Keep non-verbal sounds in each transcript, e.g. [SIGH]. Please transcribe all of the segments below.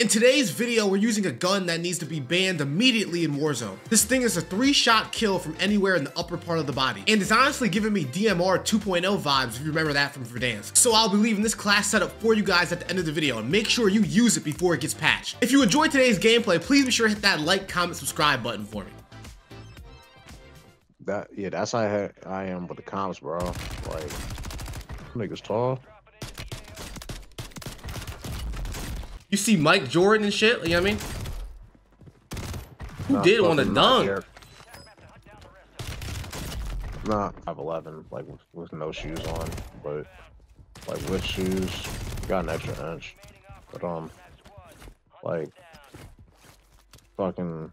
In today's video, we're using a gun that needs to be banned immediately in Warzone. This thing is a three-shot kill from anywhere in the upper part of the body, and it's honestly giving me DMR 2.0 vibes if you remember that from Verdansk. So I'll be leaving this class setup for you guys at the end of the video, and make sure you use it before it gets patched. If you enjoyed today's gameplay, please be sure to hit that like, comment, subscribe button for me. That yeah, that's how I, I am with the comps, bro. Like, niggas tall. You see Mike Jordan and shit, you know what I mean? Who Nah, did want to dunk? there. Nah, I've 11, like with, with no shoes on, but like with shoes, got an extra inch. But um, like, fucking,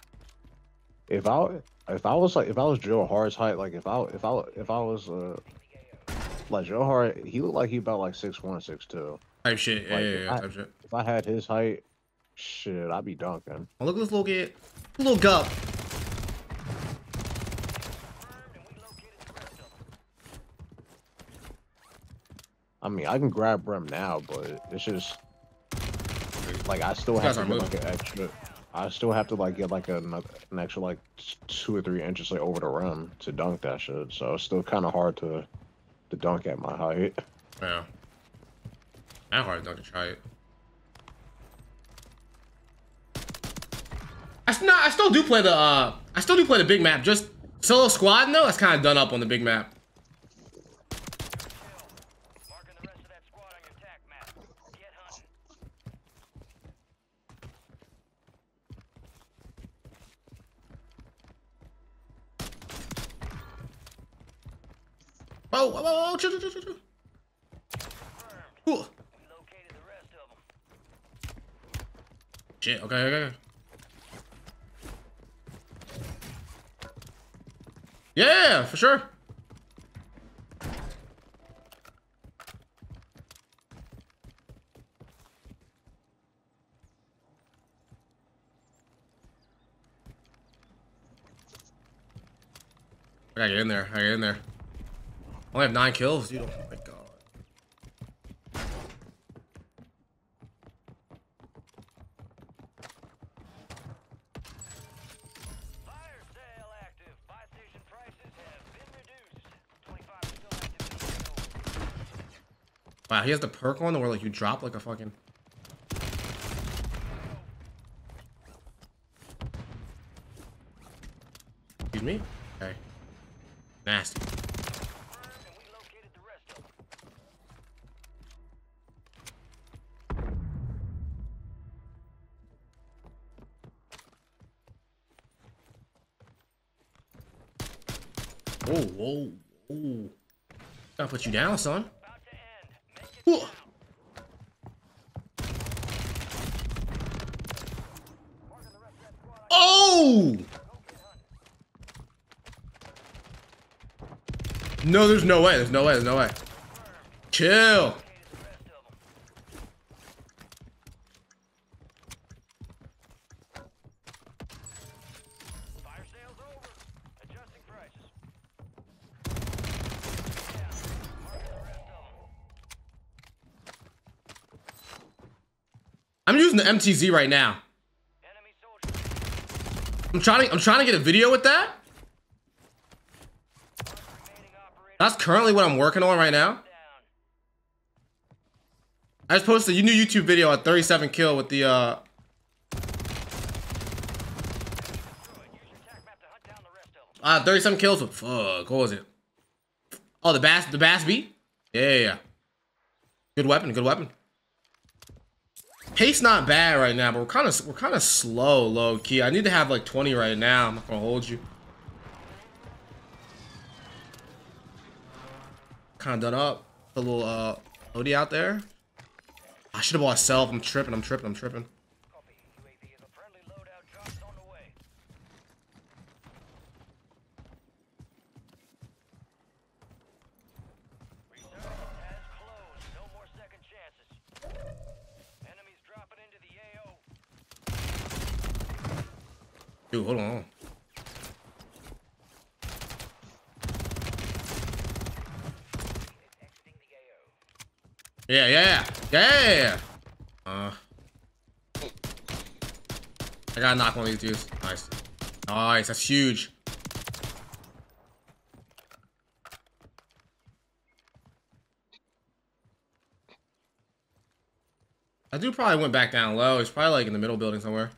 if I if I was like if I was Joe Hart's height, like if I if I if I was uh like Joe Hart, he looked like he about like six one, six two. Type shit, yeah, Like, yeah, yeah, I- type shit. If I had his height, shit, I'd be dunking. Oh, look at this little kid. Little gup. I mean, I can grab Brim now, but it's just like I still have to get like an extra. I still have to like get like an, an extra like two or three inches like over the rim to dunk that shit. So it's still kind of hard to to dunk at my height. Yeah. Hard not to try it. I, I still do play the uh I still do play the big map. Just solo squad no, that's kind of done up on the big map. Whoa, whoa, whoa, whoa, chill, chill, chill, chill. Ooh. We located the rest of them. Shit, okay, okay. Yeah, for sure. I gotta get in there. I gotta get in there. I only have nine kills, dude. Oh my god. Fire sale active. Buy station prices have been reduced. 25 are still active in the show. Wow, he has the perk on the where like you drop like a fucking. Excuse me? Okay. Nasty. Whoa, whoa, whoa. Gotta put you down, son. About to end. Make it Ooh. Oh! No, there's no way. There's no way. There's no way. Chill. I'm using the MTZ right now. I'm trying to. I'm trying to get a video with that. That's currently what I'm working on right now. I just posted a new YouTube video at 37 kill with the uh uh 37 kills with fuck what was it? Oh the bass the BAS-B? Yeah, yeah, yeah. Good weapon, good weapon. Pace not bad right now, but we're kind of we're kind of slow, low key. I need to have like 20 right now. I'm not gonna hold you. Kind of done up. A little uh Odie out there. I should have bought self. I'm tripping. I'm tripping. I'm tripping. Copy. UAV is a friendly loadout drops on the way. Resurgence has closed. No more second chances. Enemies dropping into the AO. Dude, hold on. Exiting the AO. Yeah, yeah, yeah, yeah. Uh, I gotta knock one of these dudes. Nice. Nice, that's huge. I do probably went back down low. He's probably like in the middle building somewhere.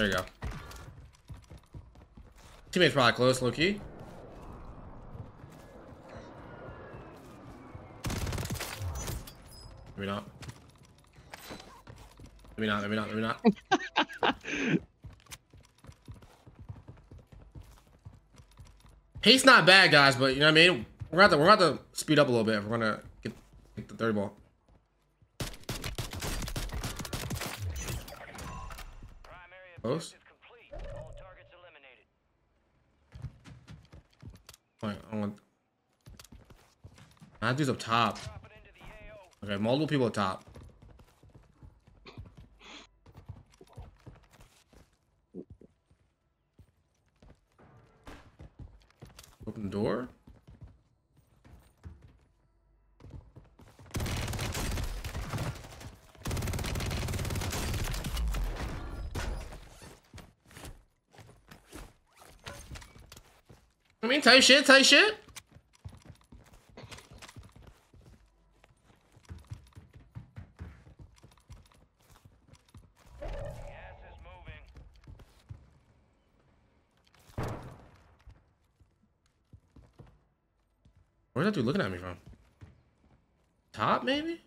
There you go. Teammate's probably close, low key. Maybe not. Maybe not, maybe not, maybe not. [LAUGHS] Pace not bad, guys, but you know what I mean? We're gonna have to, we're gonna have to speed up a little bit if we're gonna get, get the third ball. Close? Like, I want... That dude's up top. Okay, multiple people up top. Open the door? I mean, tight shit, tight shit. Where's that dude looking at me from? Top, maybe?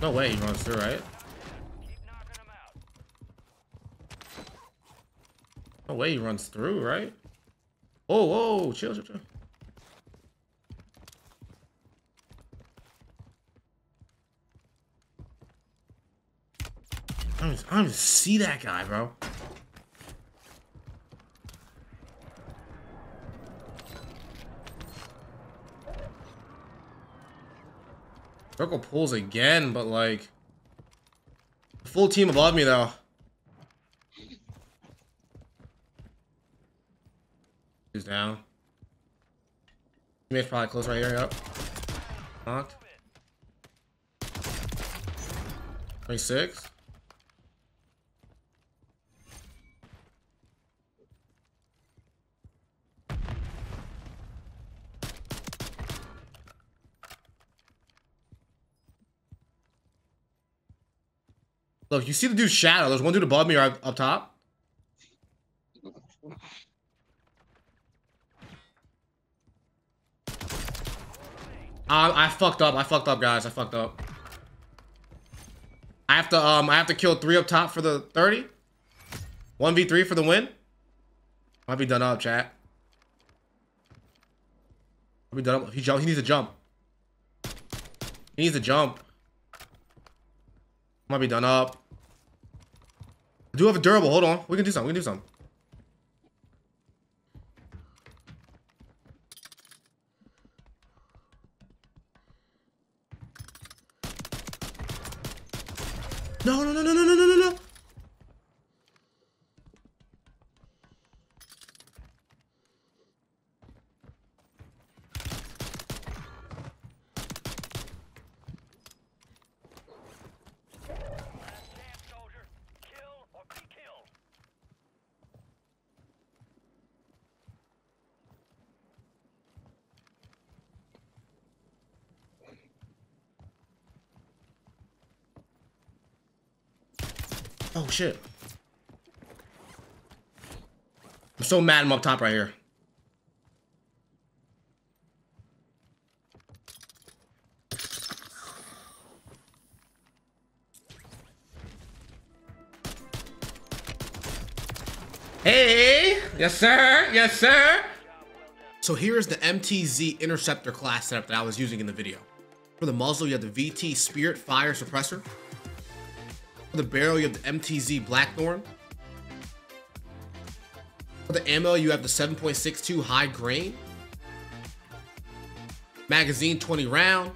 No way he runs through, right? No way he runs through, right? Oh, whoa, chill, chill, chill. I don't, I don't even see that guy, bro. Circle pulls again, but like full team above me though. He's down. Teammate's probably close right here. Yep. Knocked. 26. Look, you see the dude's shadow. There's one dude above me up, up top. I, I fucked up. I fucked up, guys. I fucked up. I have to um I have to kill three up top for the 30. 1v3 for the win. Might be done up, chat. Might be done up. He jump he needs to jump. He needs to jump. Might be done up. I do have a durable. Hold on. We can do something. We can do something. Oh shit. I'm so mad I'm up top right here. Hey! Yes, sir! Yes, sir! So here's the MTZ interceptor class setup that I was using in the video. For the muzzle, you have the VT Spirit Fire Suppressor. The barrel, you have the MTZ Blackthorn. For the ammo, you have the 7.62 high grain, magazine 20 round,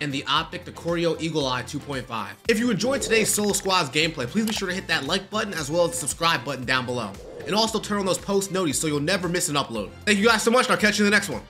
and the optic, the Corio Eagle Eye 2.5. If you enjoyed today's Solo Squads gameplay, please be sure to hit that like button as well as the subscribe button down below. And also turn on those post noties so you'll never miss an upload. Thank you guys so much, and I'll catch you in the next one.